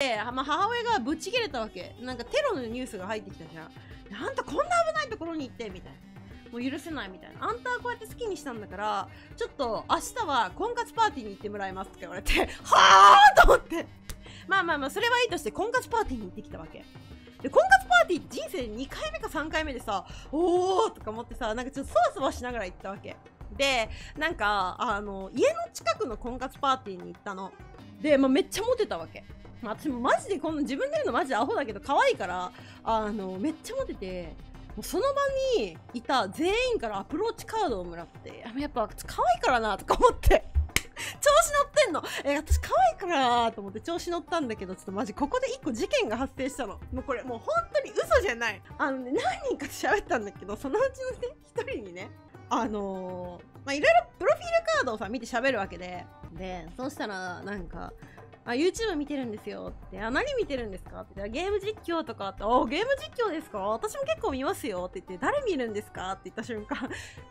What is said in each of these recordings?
で、まあ、母親がぶち切れたわけ。なんかテロのニュースが入ってきたじゃん。あんたこんな危ないところに行ってみたいな。もう許せないみたいな。あんたはこうやって好きにしたんだからちょっと明日は婚活パーティーに行ってもらいますって言われて はあと思って。まあまあまあそれはいいとして婚活パーティーに行ってきたわけ。で婚活パーティー人生2回目か3回目でさおーとか思ってさなんかちょっとそわそわしながら行ったわけ。でなんかあの家の近くの婚活パーティーに行ったの。で、まあ、めっちゃモテたわけ、私もマジでこの自分で言うのマジでアホだけど可愛いからあのめっちゃモテてもうその場にいた全員からアプローチカードをもらってやっぱ可愛いからなとか思って 調子乗ってんの。え私可愛いからと思って調子乗ったんだけどちょっとマジここで1個事件が発生したの。もうこれもう本当に嘘じゃない。あのね何人か喋ったんだけどそのうちのね1人にねあのー、まあいろいろプロフィールカードをさ見て喋るわけで。でそうしたらなんかあ、YouTube 見てるんですよって、あ、何見てるんですかって。言ったら、ゲーム実況とかって、あ、ゲーム実況ですか？私も結構見ますよって言って、誰見るんですかって言った瞬間、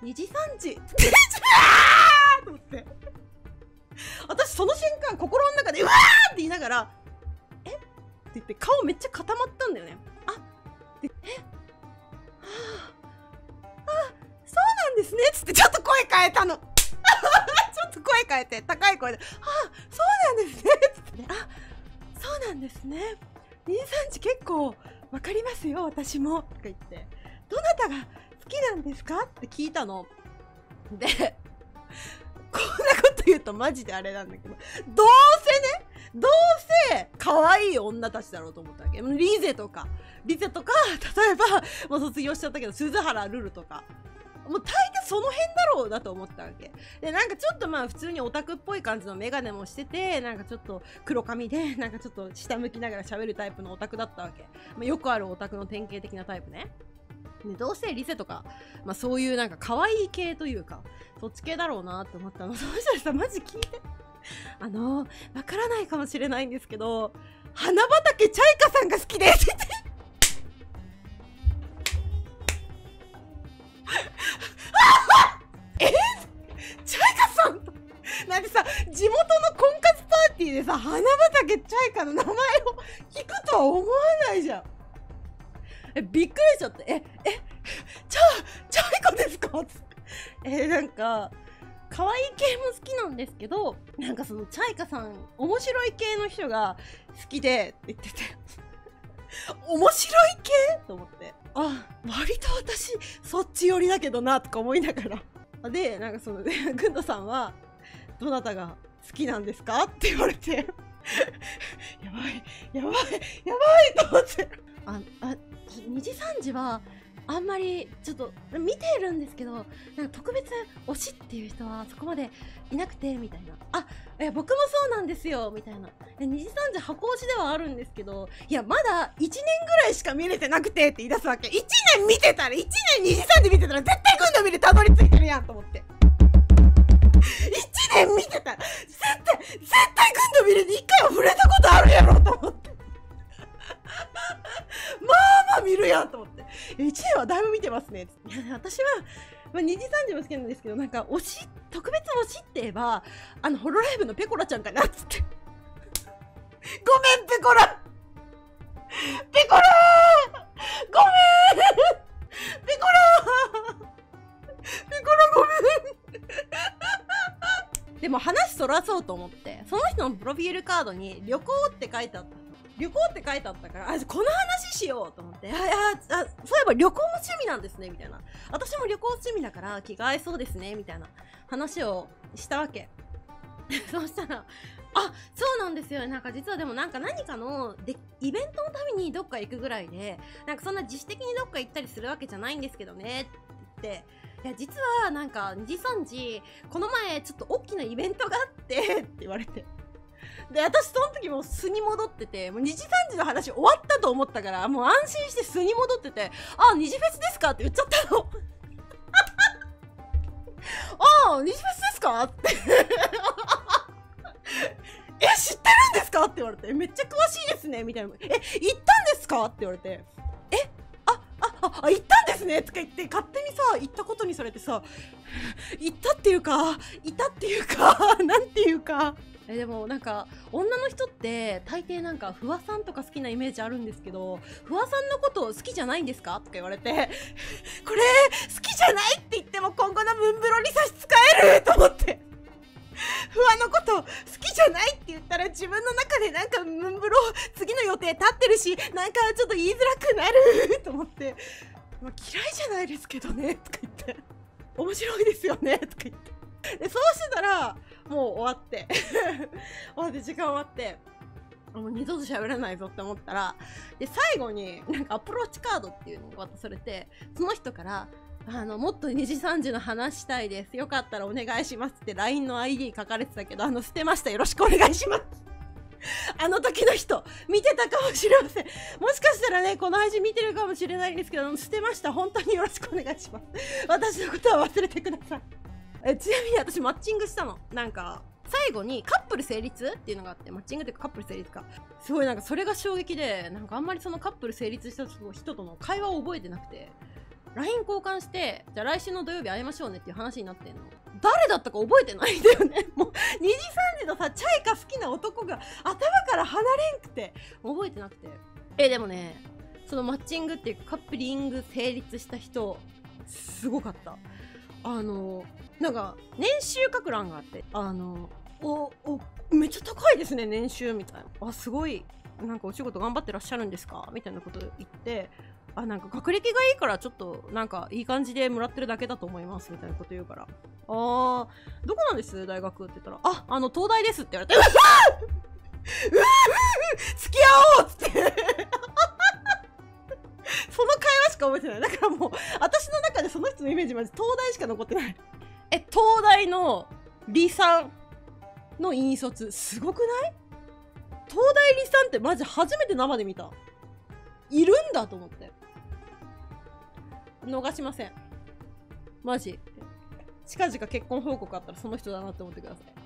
2時3時、と思って。私その瞬間、心の中で、うわーって言いながら、え？って言って、顔めっちゃ固まったんだよね。あ？で、え？はあ、あ、そうなんですねつってちょっと声変えたの。ちょっと声変えて高い声で「あそうなんですね」つって「あそうなんですね。23時結構分かりますよ私も」とか言って「どなたが好きなんですか?」って聞いたの。でこんなこと言うとマジであれなんだけど。どうせねどうせ可愛い女たちだろうと思ったわけ。リゼとかリゼとか例えばもう卒業しちゃったけど鈴原ルルとか。もう大抵その辺だろうなと思ったわけ。でなんかちょっとまあ普通にオタクっぽい感じの眼鏡もしててなんかちょっと黒髪で なんかちょっと下向きながら喋るタイプのオタクだったわけ、まあ、よくあるオタクの典型的なタイプね。でどうせリセとか、まあ、そういうなんか可愛い系というかそっち系だろうなって思ったの。そしたらさマジ聞いて。あのわからないかもしれないんですけど花畑チャイカさんが好きですって。さ花畑チャイカの名前を聞くとは思わないじゃん。えびっくりしちゃって。ええチャチャイカですか？えなんか可愛い系も好きなんですけどなんかそのチャイカさん面白い系の人が好きでって言ってて。面白い系？と思って。あ割と私そっち寄りだけどなとか思いながら。でなんかそのねグンドさんは「どなたが好きなんですか?」って言われて。やばい。やばい。やばいと思って。ああ2時3時はあんまりちょっと見てるんですけどなんか特別推しっていう人はそこまでいなくてみたいな。あえ僕もそうなんですよ。みたいな。2時3時箱推しではあるんですけどいやまだ1年ぐらいしか見れてなくてって言い出すわけ。1年見てたら1年2時3時見てたら絶対軍の見でたどり着いてるやんと思って。れに1回は触れたことあるやろと思って。まあまあ見るやんと思って。1年はだいぶ見てますね。私は、まあ、2時3時も好きなんですけどなんか推し特別推しって言えばあのホロライブのペコラちゃんかなっつって。ごめんペコラ。ペコラでも話そらそうと思ってその人のプロフィールカードに旅行って書いてあった旅行って書いてあったから、あ、この話しようと思って、あ、あ、そういえば旅行も趣味なんですね、みたいな。私も旅行趣味だから気が合いそうですね、みたいな話をしたわけ。そうしたら、あ、そうなんですよ。なんか実はでもなんか何かのでイベントのためにどっか行くぐらいで、なんかそんな自主的にどっか行ったりするわけじゃないんですけどね、って言って、いや、実はなんか2時3時、この前ちょっと大きなイベントがあって って言われて。で、私その時も素に戻ってて、もう2時3時の話終わったと思ったから、もう安心して素に戻ってて、あ、2時フェスですか？って言っちゃったの。あ あ、2時フェスですか？って。え、知ってるんですか？って言われて、めっちゃ詳しいですねみたいな。え、行ったんですか？って言われて、あ、あ、行ったんですね。とか言って、勝手にさ、行ったことにされてさ、行ったっていうか、いたっていうか、なんていうか、えでもなんか女の人って大抵なんか不破さんとか好きなイメージあるんですけど不破さんのこと好きじゃないんですか？とか言われて。これ好きじゃないって言っても今後のムンブロに差し支えると思って不破のこと好きじゃないって言ったら自分の中でなんかムンブロ次の予定立ってるしなんかちょっと言いづらくなると思って、まあ、嫌いじゃないですけどねとか言って。面白いですよね とか言って。でそうしてたらもう終わって。終わって時間終わって。もう二度と喋らないぞって思ったらで最後になんかアプローチカードっていうのが渡されてその人からあのもっと2時3時の話したいです。よかったらお願いしますって LINE の ID 書かれてたけどあの捨てましたよ。ろしくお願いします。あの時の人見てたかもしれません。もしかしたらねこの配信見てるかもしれないんですけど捨てました。本当によろしくお願いします。私のことは忘れてください。えちなみに私マッチングしたの。なんか最後にカップル成立っていうのがあってマッチングっていうかカップル成立か。すごいなんかそれが衝撃でなんかあんまりそのカップル成立した人との会話を覚えてなくて。LINE 交換してじゃあ来週の土曜日会いましょうねっていう話になってんの。誰だったか覚えてないんだよね。もう2時3時のさチャイが好きな男が頭から離れんくて覚えてなくて。えでもねそのマッチングっていうかカップリング成立した人すごかった。あのなんか年収書く欄があってあのおおめっちゃ高いですね年収みたいな。あすごいなんかお仕事頑張ってらっしゃるんですか？みたいなこと言ってあなんか学歴がいいからちょっとなんかいい感じでもらってるだけだと思いますみたいなこと言うから。あーどこなんです？大学って言ったら。ああの東大ですって言われて。うわうわ付き合おうっつって。その会話しか覚えてない。だからもう私の中でその人のイメージまで東大しか残ってない。え東大の理さんの引率すごくない？東大理さんってマジ初めて生で見た。いるんだと思って。逃しません。マジ。近々結婚報告あったらその人だなって思ってください。